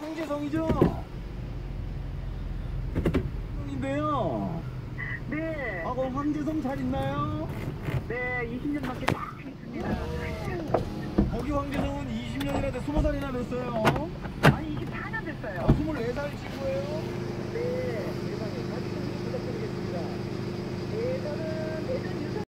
황재성이죠? 인데요. 네, 아, 그 황재성 잘 있나요? 네, 20년 밖에 딱 있습니다. 거기 황재성은 20년이나 돼, 20살이나 됐어요. 아니, 24년 됐어요. 아, 24살 지금.